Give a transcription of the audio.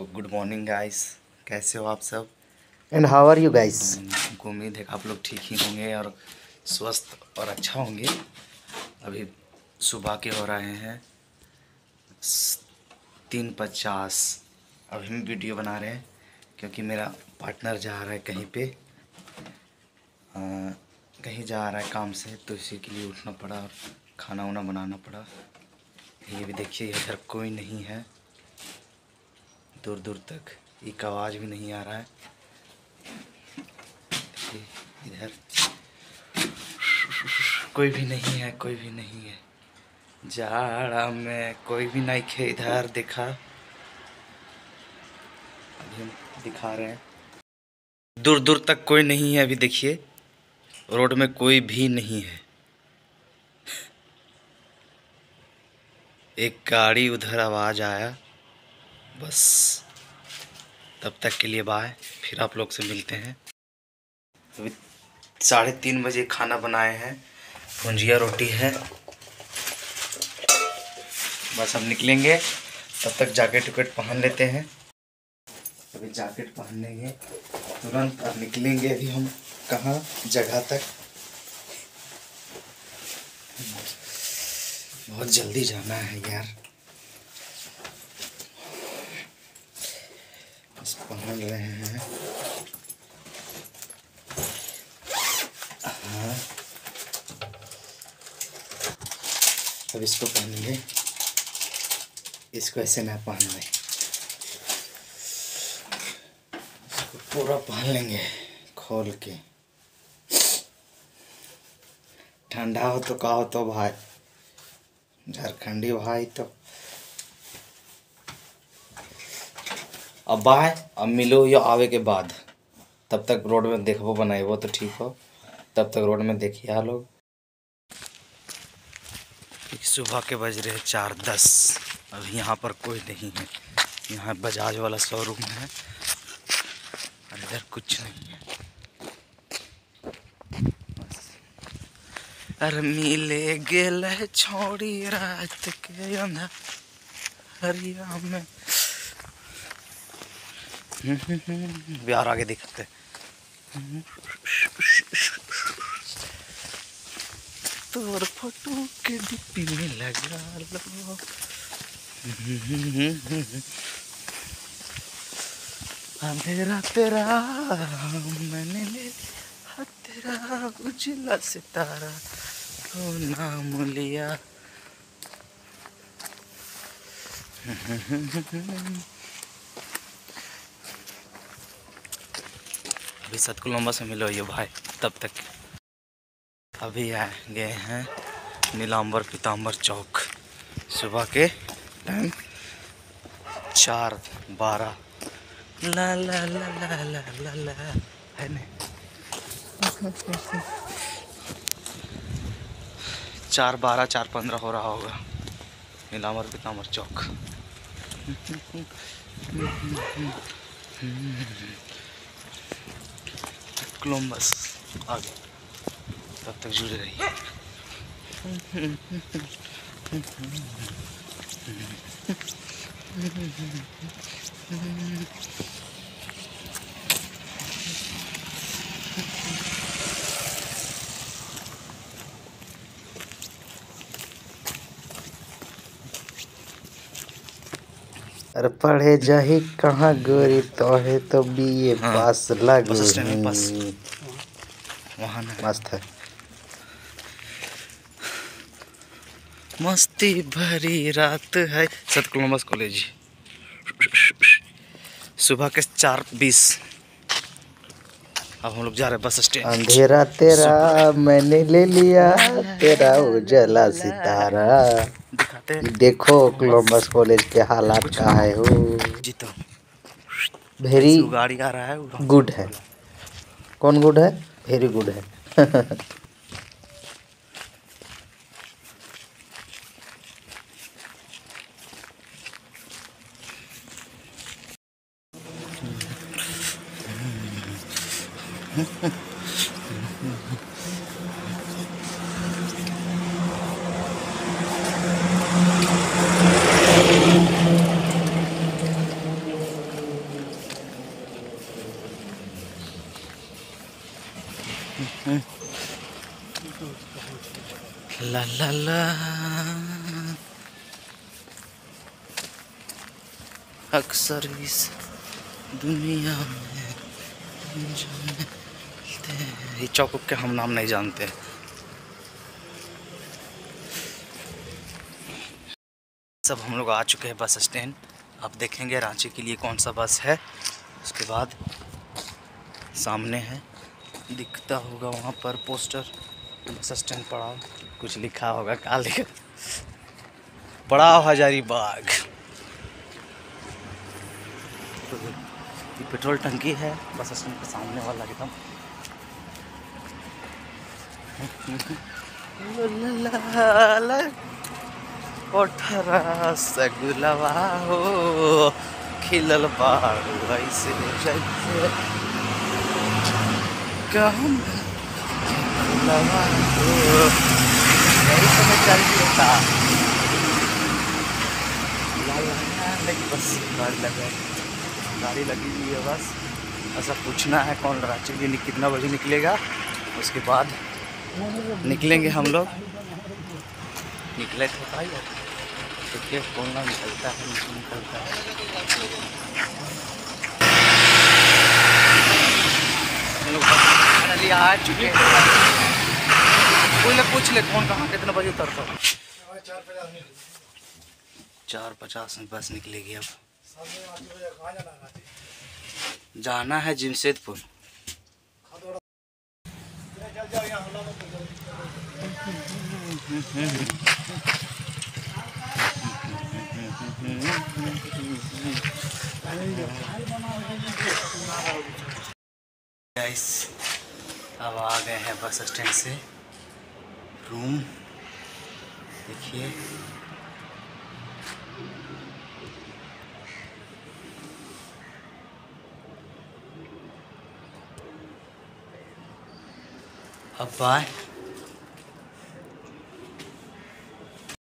Good morning guys. कैसे हो आप सब? And how are you guys हमको उम्मीद है कि आप लोग ठीक ही होंगे और स्वस्थ और अच्छा होंगे। अभी सुबह के हो रहे हैं तीन पचास। अभी हम वीडियो बना रहे हैं क्योंकि मेरा पार्टनर जा रहा है कहीं पे। अ, कहीं जा रहा है काम से तो इसी के लिए उठना पड़ा और खाना वाना बनाना पड़ा। ये भी देखिए इधर कोई नहीं है। दूर दूर तक। एक आवाज़ भी नहीं आ रहा है। इधर। कोई भी नहीं है, कोई भी नहीं है। जाड़ा में, कोई भी नहीं खे इधर, देखा। अभी हम दिखा रहे हैं। दूर दूर तक कोई नहीं है, अभी देखिए। रोड में कोई भी नहीं है। एक गाड़ी उधर आवाज़ आया। बस। तब तक के लिए बाय फिर आप लोग से मिलते हैं। अभी साढ़े तीन बजे खाना बनाए हैं। भुंजिया रोटी है। बस हम निकलेंगे। तब तक जैकेट उकेट पहन लेते हैं। अभी जैकेट पहन लेंगे तुरंत अब निकलेंगे अभी हम कहाँ? जगह तक। बहुत जल्दी जाना है यार बस पहन रहे हैं। हाँ। अब इसको पहनेंगे। इसको ऐसे ना पहन लें। इसको पूरा पहन लेंगे खोल के। ठंडा हो तो का हो तो भाई। झारखंडी भाई तो अब बाय, अब मिलो या आवे के बाद। तब तक रोड में देखबो बनाए वो तो ठीक हो। तब तक रोड में देखिए आप लोग सुबह के बज रहे चार दस। अभी यहाँ पर कोई नहीं है। यहाँ बजाज वाला शोरूम है। और इधर कुछ नहीं है। अरे मिले गेल छोड़ी रात के अंधा हरिया में। बिहार आगे दिखते तोर फ़ोटो के में लगा लो अंधेरा तेरा ले तेरा उजला सितारा तो नाम लिया। अभी सतकुलम्बा से मिलो ये भाई, तब तक। अभी आ गए हैं नीलाम्बर पीताम्बर चौक। सुबह के टाइम चार, बारह। ला ला ला ला ला ला ला, है चार, बारह, चार, पंद्रह हो रहा होगा। नीलाम्बर पीताम्बर चौक। कोलम्बस आगे। तब तक जुड़े रहिए। अरे पढ़े जाही कहाँ गोरी तो है तो बीए हाँ, पास लग बस स्टैंड में पास। वहाँ ना। मस्त है। मस्ती भरी रात है। सत कोलम्बस कॉलेज सुबह के चार बीस। अब हम लोग जा रहे बस स्टैंड। अंधेरा तेरा मैंने ले लिया तेरा उजला सितारा। करते हैं। देखो कोलम्बस कॉलेज के हालात का है हो हम्म। जीतो वेरी गाड़ी आ रहा है गुड है। कौन गुड है? वेरी गुड है। अक्सर इस दुनिया में ये के हम नाम नहीं जानते। सब हम लोग आ चुके हैं बस स्टैंड। अब देखेंगे रांची के लिए कौन सा बस है। उसके बाद सामने है। दिखता होगा वहाँ पर पोस्टर। स्टैंड पड़ा कुछ लिखा होगा क्या लिखा? पड़ाव हजारीबाग तो ये पेट्रोल टंकी है, बस स्टैंड के सामने वाला एकदम। सगुलवा हो, खिलल बाड़ू था बस गाड़ी लगा गाड़ी लगी हुई है बस। ऐसा पूछना है कौन रांची के कितना बजे निकलेगा उसके बाद निकलेंगे हम लोग निकले तो बताइए देखिए कौन ना निकलता है निकलता है हम लोग फाइनली आ चुके हैं। पूछ ले कौन कहाँ, कितने बजे उतरता चार पचास में बस निकलेगी अब। जाना है जमशेदपुर। गाइस अब आ गए हैं बस स्टैंड से। रूम देखिए। अब बाय।